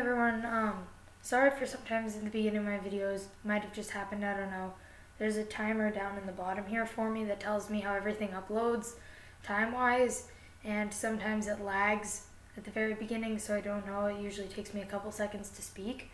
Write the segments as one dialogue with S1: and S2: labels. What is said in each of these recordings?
S1: everyone. Um, sorry for sometimes in the beginning of my videos might have just happened. I don't know. There's a timer down in the bottom here for me that tells me how everything uploads time wise, and sometimes it lags at the very beginning, so I don't know. It usually takes me a couple seconds to speak.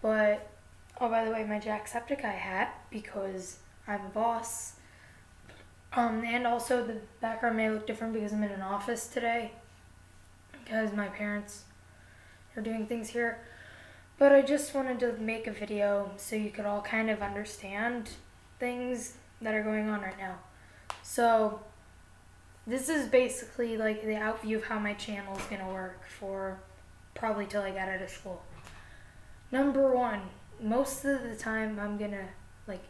S1: But oh, by the way, my Jacksepticeye hat because I'm a boss. Um, and also the background may look different because I'm in an office today because my parents are doing things here. But I just wanted to make a video so you could all kind of understand things that are going on right now. So this is basically like the outview of how my channel is going to work for probably till I get out of school. Number one, most of the time I'm going to like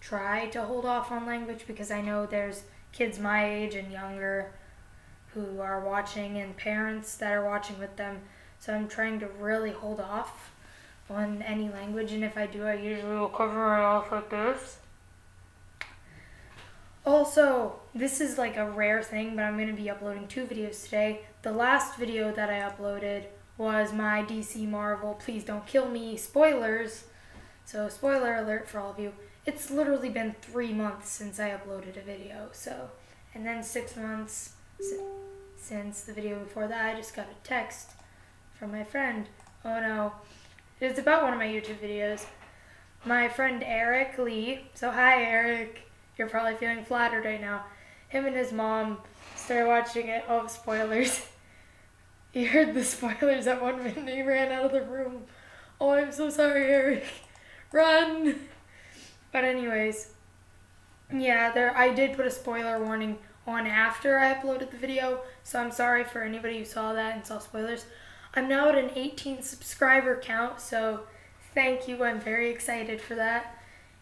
S1: try to hold off on language because I know there's kids my age and younger who are watching and parents that are watching with them so I'm trying to really hold off on any language, and if I do, I usually will cover my mouth like this. Also, this is like a rare thing, but I'm going to be uploading two videos today. The last video that I uploaded was my DC Marvel Please Don't Kill Me spoilers. So, spoiler alert for all of you. It's literally been three months since I uploaded a video, so, and then six months since the video before that, I just got a text from my friend. Oh no. It's about one of my YouTube videos. My friend Eric Lee. So hi Eric. You're probably feeling flattered right now. Him and his mom started watching it. Oh, spoilers. he heard the spoilers at one minute he ran out of the room. Oh, I'm so sorry, Eric. Run! But anyways, yeah, there I did put a spoiler warning on after I uploaded the video, so I'm sorry for anybody who saw that and saw spoilers. I'm now at an 18 subscriber count, so thank you. I'm very excited for that.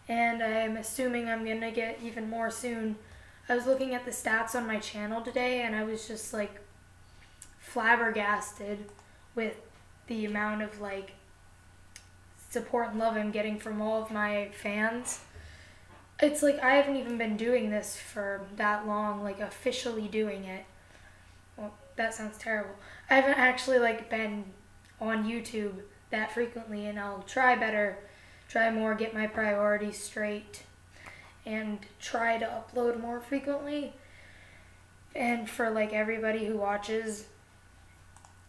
S1: And I'm assuming I'm going to get even more soon. I was looking at the stats on my channel today and I was just like flabbergasted with the amount of like support and love I'm getting from all of my fans. It's like I haven't even been doing this for that long, like officially doing it that sounds terrible. I haven't actually like been on YouTube that frequently, and I'll try better, try more, get my priorities straight, and try to upload more frequently. And for like everybody who watches,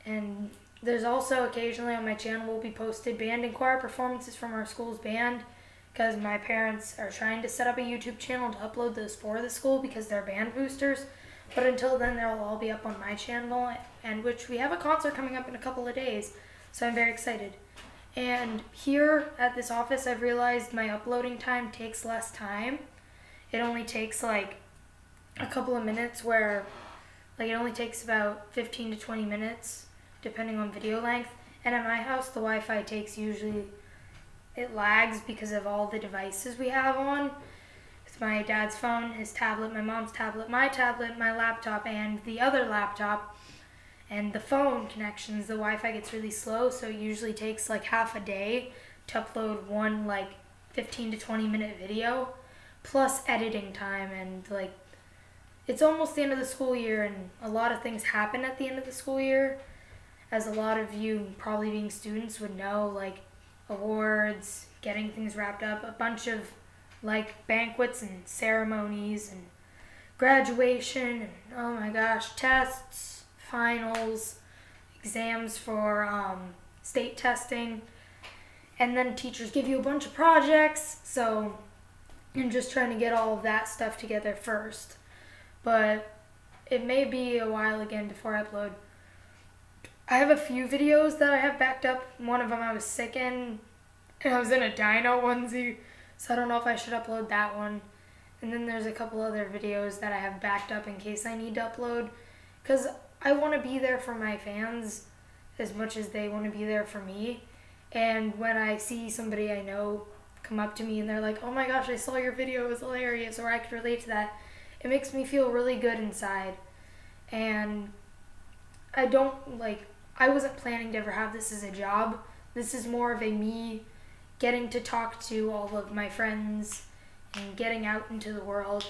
S1: and there's also occasionally on my channel will be posted band and choir performances from our school's band because my parents are trying to set up a YouTube channel to upload those for the school because they're band boosters. But until then, they'll all be up on my channel, and which we have a concert coming up in a couple of days, so I'm very excited. And here at this office, I've realized my uploading time takes less time. It only takes like a couple of minutes where, like it only takes about 15 to 20 minutes, depending on video length. And at my house, the Wi-Fi takes usually, it lags because of all the devices we have on my dad's phone, his tablet, my mom's tablet, my tablet, my laptop, and the other laptop. And the phone connections, the Wi Fi gets really slow, so it usually takes like half a day to upload one like 15 to 20 minute video, plus editing time. And like, it's almost the end of the school year, and a lot of things happen at the end of the school year. As a lot of you, probably being students, would know, like awards, getting things wrapped up, a bunch of like banquets and ceremonies and graduation and oh my gosh, tests, finals, exams for um, state testing, and then teachers give you a bunch of projects. So I'm just trying to get all of that stuff together first. But it may be a while again before I upload. I have a few videos that I have backed up. One of them I was sick in, and I was in a dino onesie so I don't know if I should upload that one. And then there's a couple other videos that I have backed up in case I need to upload. Because I want to be there for my fans as much as they want to be there for me. And when I see somebody I know come up to me and they're like, oh my gosh, I saw your video, it was hilarious, or I could relate to that, it makes me feel really good inside. And I don't, like, I wasn't planning to ever have this as a job. This is more of a me getting to talk to all of my friends and getting out into the world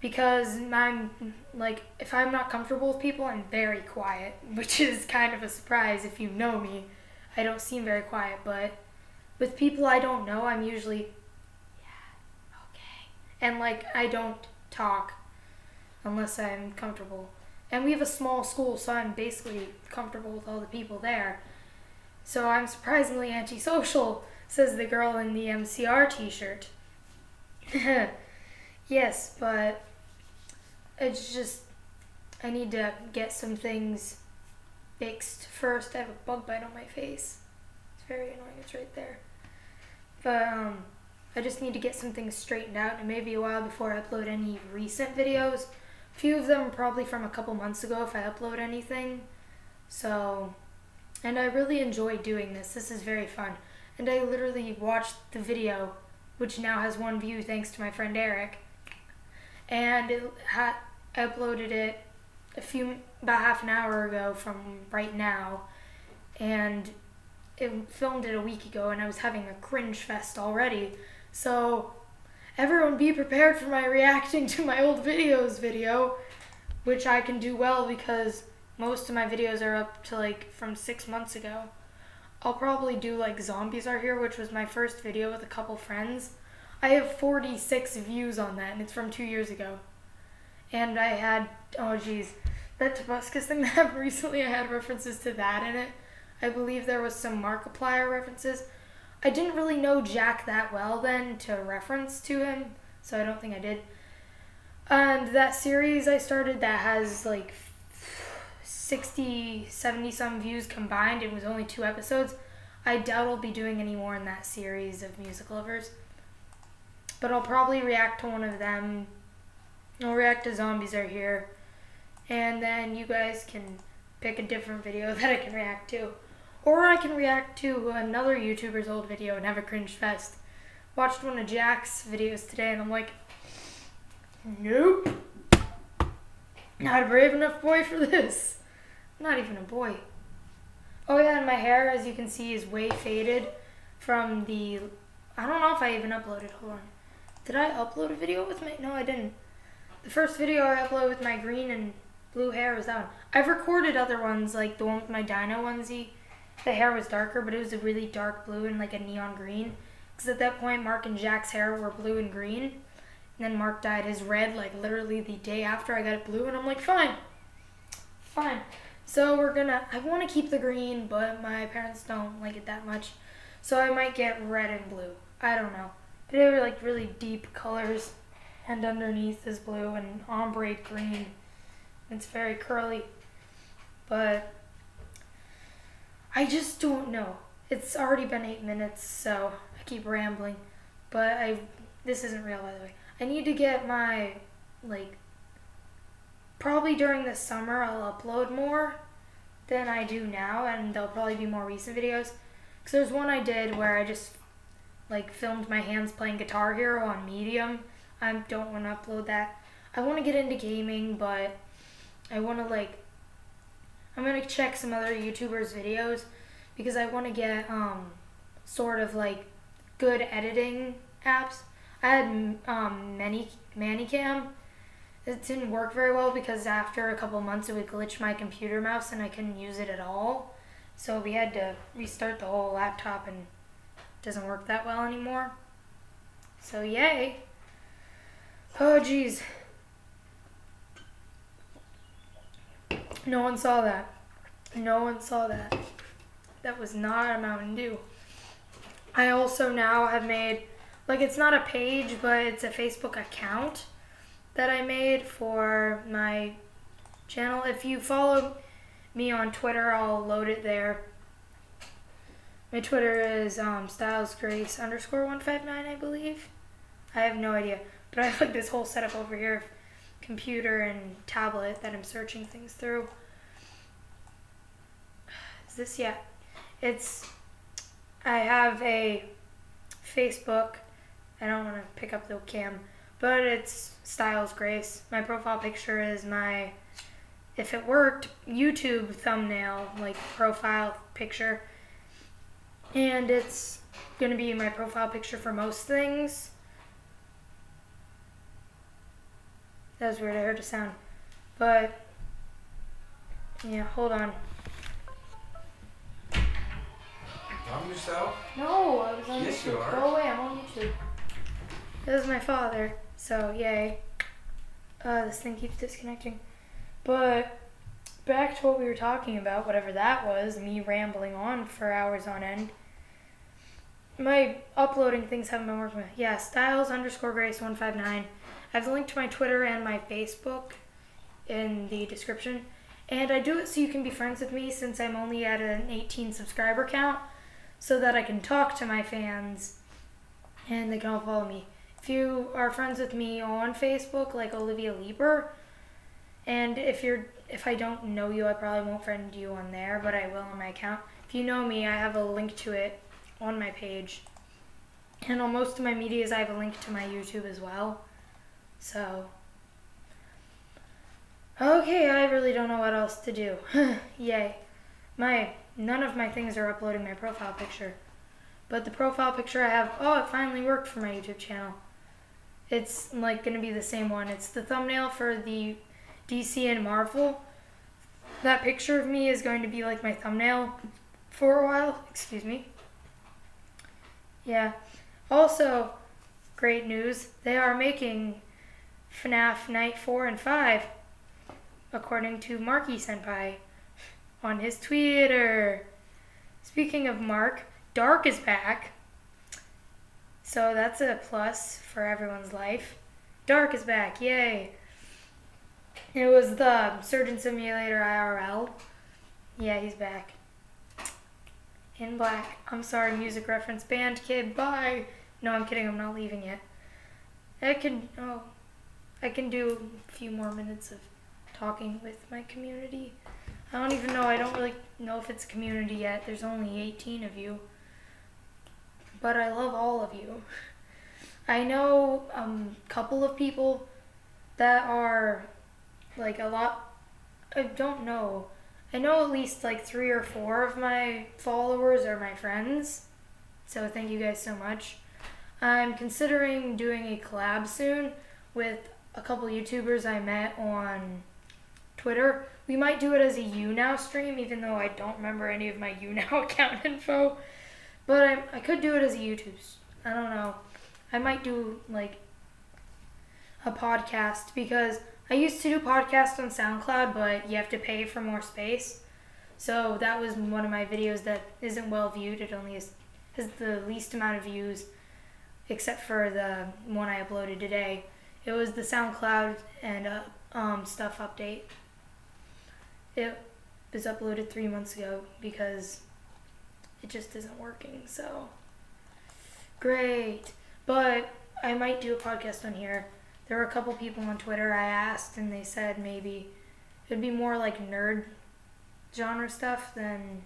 S1: because I'm like if I'm not comfortable with people I'm very quiet which is kind of a surprise if you know me I don't seem very quiet, but with people I don't know, I'm usually, yeah, okay. And like, I don't talk unless I'm comfortable. And we have a small school, so I'm basically comfortable with all the people there. So I'm surprisingly antisocial, says the girl in the MCR t shirt. yes, but it's just, I need to get some things fixed first. I have a bug bite on my face. It's very annoying, it's right there. But, um, I just need to get some things straightened out. It may be a while before I upload any recent videos. A few of them are probably from a couple months ago if I upload anything. So, and I really enjoy doing this. This is very fun. And I literally watched the video, which now has one view thanks to my friend Eric. And it had, I uploaded it a few, about half an hour ago from right now. And it filmed it a week ago and I was having a cringe fest already. So everyone be prepared for my reacting to my old videos video, which I can do well because most of my videos are up to like from six months ago. I'll probably do like Zombies Are Here, which was my first video with a couple friends. I have 46 views on that, and it's from two years ago. And I had, oh geez, that Tobuscus thing that happened recently, I had references to that in it. I believe there was some Markiplier references. I didn't really know Jack that well then to reference to him, so I don't think I did. And that series I started that has like 60, 70 some views combined. It was only two episodes. I doubt I'll be doing any more in that series of music lovers. But I'll probably react to one of them. I'll react to Zombies Are Here. And then you guys can pick a different video that I can react to. Or I can react to another YouTuber's old video and have a cringe fest. Watched one of Jack's videos today and I'm like, nope. Not a brave enough boy for this. not even a boy. Oh yeah, and my hair, as you can see, is way faded from the... I don't know if I even uploaded. Hold on. Did I upload a video with my... No, I didn't. The first video I uploaded with my green and blue hair was that one. I've recorded other ones, like the one with my dino onesie the hair was darker, but it was a really dark blue and like a neon green. Because at that point, Mark and Jack's hair were blue and green. Then Mark dyed his red like literally the day after I got it blue, and I'm like, fine, fine. So we're gonna, I want to keep the green, but my parents don't like it that much. So I might get red and blue. I don't know. They were like really deep colors, and underneath is blue and ombre green. It's very curly, but I just don't know. It's already been eight minutes, so I keep rambling. But I, this isn't real, by the way. I need to get my, like, probably during the summer I'll upload more than I do now, and there'll probably be more recent videos. Because there's one I did where I just, like, filmed my hands playing Guitar Hero on Medium. I don't want to upload that. I want to get into gaming, but I want to, like, I'm gonna check some other YouTubers' videos because I want to get um, sort of like good editing apps. I had um, many Manicam. It didn't work very well because after a couple months it would glitch my computer mouse and I couldn't use it at all. So we had to restart the whole laptop and it doesn't work that well anymore. So yay. Oh geez. No one saw that. No one saw that. That was not a Mountain Dew. I also now have made, like, it's not a page, but it's a Facebook account that I made for my channel. If you follow me on Twitter, I'll load it there. My Twitter is um, stilesgrace underscore 159, I believe. I have no idea. But I have like this whole setup over here of computer and tablet that I'm searching things through. Is this yet? It's I have a Facebook. I don't want to pick up the cam, but it's Stiles Grace. My profile picture is my if it worked YouTube thumbnail like profile picture. And it's going to be my profile picture for most things. That was weird. I heard a sound. But, yeah, hold on.
S2: On yourself?
S1: No, I was on
S2: Yes,
S1: YouTube.
S2: you are.
S1: Go away, I'm on YouTube. This is my father, so yay. Uh, this thing keeps disconnecting. But back to what we were talking about, whatever that was, me rambling on for hours on end. My uploading things haven't been working. Yeah, stiles underscore grace one five nine. I have the link to my Twitter and my Facebook in the description. And I do it so you can be friends with me since I'm only at an 18 subscriber count so that I can talk to my fans and they can all follow me. If you are friends with me on Facebook, like Olivia Leeper, and if you're if I don't know you, I probably won't friend you on there, but I will on my account. If you know me, I have a link to it on my page. And on most of my medias, I have a link to my YouTube as well. So, okay, I really don't know what else to do. Yay. My none of my things are uploading my profile picture. But the profile picture I have, oh, it finally worked for my YouTube channel. It's like going to be the same one. It's the thumbnail for the DC and Marvel. That picture of me is going to be like my thumbnail for a while. Excuse me. Yeah. Also, great news. They are making FNAF Night 4 and 5, according to Marky Senpai on his Twitter. Speaking of Mark, Dark is back. So that's a plus for everyone's life. Dark is back, yay. It was the Surgeon Simulator IRL. Yeah, he's back. In black. I'm sorry, music reference band kid, bye. No, I'm kidding, I'm not leaving yet. I can, oh, I can do a few more minutes of talking with my community. I don't even know, I don't really know if it's a community yet. There's only 18 of you. But I love all of you. I know a um, couple of people that are like a lot. I don't know. I know at least like three or four of my followers are my friends. So thank you guys so much. I'm considering doing a collab soon with a couple YouTubers I met on Twitter. We might do it as a YouNow stream, even though I don't remember any of my YouNow account info. But I, I could do it as a YouTube. I don't know. I might do like a podcast because I used to do podcasts on SoundCloud, but you have to pay for more space. So that was one of my videos that isn't well viewed. It only has, has the least amount of views, except for the one I uploaded today. It was the SoundCloud and uh, um, stuff update. It was uploaded three months ago because it just isn't working. So great, but I might do a podcast on here. There were a couple people on Twitter I asked, and they said maybe it'd be more like nerd genre stuff than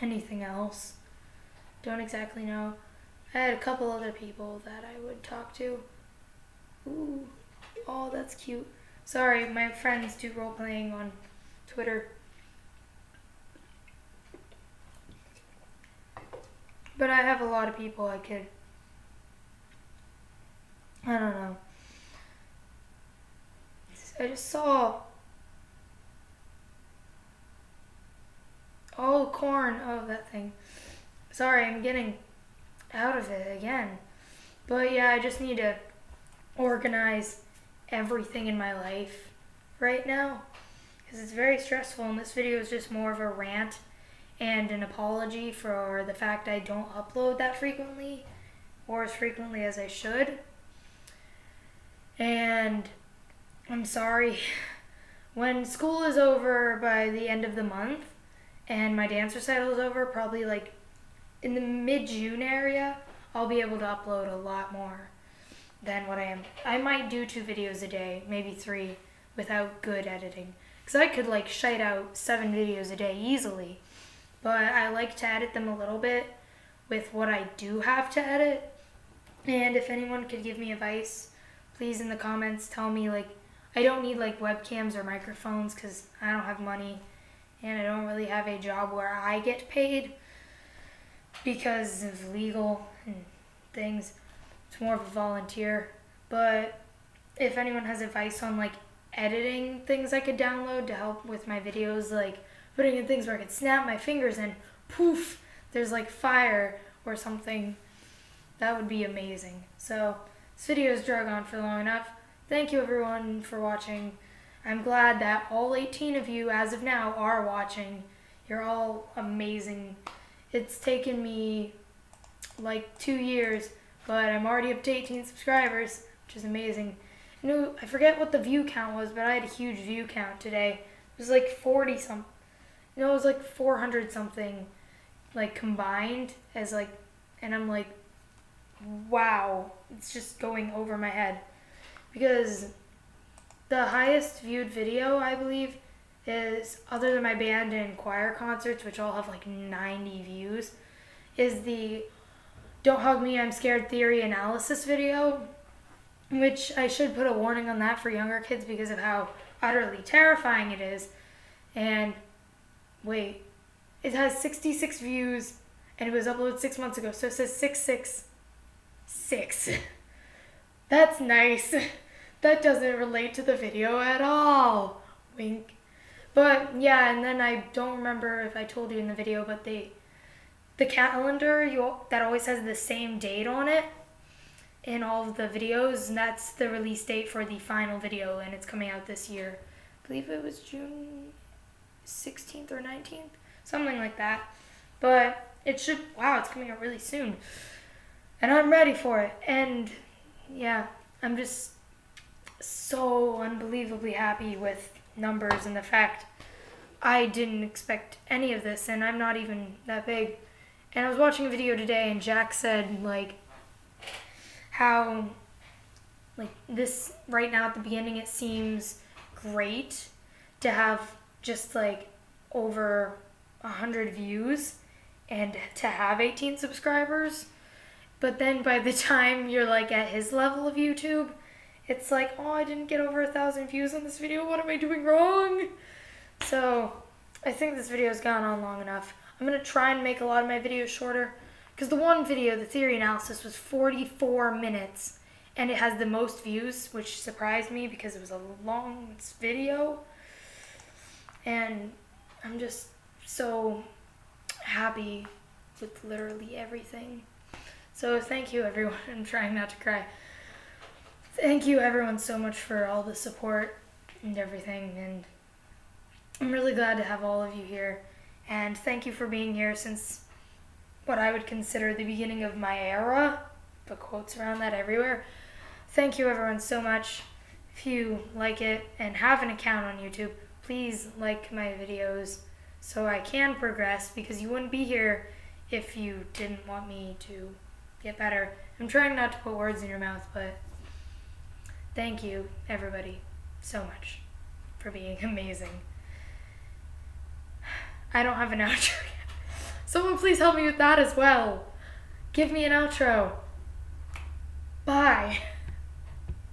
S1: anything else. Don't exactly know. I had a couple other people that I would talk to. Ooh, oh, that's cute. Sorry, my friends do role playing on Twitter. But I have a lot of people I could. I don't know. I just saw. Oh, corn. Oh, that thing. Sorry, I'm getting out of it again. But yeah, I just need to organize everything in my life right now because it's very stressful and this video is just more of a rant and an apology for the fact I don't upload that frequently or as frequently as I should. And I'm sorry. When school is over by the end of the month and my dance recital is over, probably like in the mid June area, I'll be able to upload a lot more than what I am. I might do two videos a day, maybe three, without good editing. Because I could like shite out seven videos a day easily. But I like to edit them a little bit with what I do have to edit. And if anyone could give me advice, please in the comments tell me like I don't need like webcams or microphones because I don't have money and I don't really have a job where I get paid because of legal and things. It's more of a volunteer. But if anyone has advice on like editing things I could download to help with my videos, like putting in things where I could snap my fingers and poof, there's like fire or something, that would be amazing. So this video has drug on for long enough. Thank you everyone for watching. I'm glad that all 18 of you as of now are watching. You're all amazing. It's taken me like two years, but I'm already up to 18 subscribers, which is amazing. You know, I forget what the view count was, but I had a huge view count today. It was like 40 some, you know, it was like 400 something, like combined as like, and I'm like, wow, it's just going over my head. Because the highest viewed video, I believe, is other than my band and choir concerts, which all have like 90 views, is the Don't Hug Me, I'm Scared Theory analysis video, which I should put a warning on that for younger kids because of how utterly terrifying it is. And wait, it has 66 views and it was uploaded six months ago, so it says 666. That's nice. That doesn't relate to the video at all. Wink. But yeah, and then I don't remember if I told you in the video, but they the calendar you that always has the same date on it in all of the videos, and that's the release date for the final video, and it's coming out this year. I believe it was June 16th or 19th, something like that. But it should, wow, it's coming out really soon. And I'm ready for it. And yeah, I'm just so unbelievably happy with numbers and the fact I didn't expect any of this, and I'm not even that big. And I was watching a video today, and Jack said, like, how, like, this right now at the beginning, it seems great to have just like over 100 views and to have 18 subscribers. But then by the time you're like at his level of YouTube, it's like, oh, I didn't get over a thousand views on this video. What am I doing wrong? So I think this video has gone on long enough. I'm going to try and make a lot of my videos shorter because the one video, the theory analysis, was 44 minutes and it has the most views, which surprised me because it was a long video. And I'm just so happy with literally everything. So thank you everyone. I'm trying not to cry. Thank you everyone so much for all the support and everything and I'm really glad to have all of you here and thank you for being here since what I would consider the beginning of my era. Put quotes around that everywhere. Thank you everyone so much. If you like it and have an account on YouTube, please like my videos so I can progress because you wouldn't be here if you didn't want me to get better. I'm trying not to put words in your mouth, but thank you, everybody, so much for being amazing. I don't have an outro yet. Someone please help me with that as well. Give me an outro. Bye.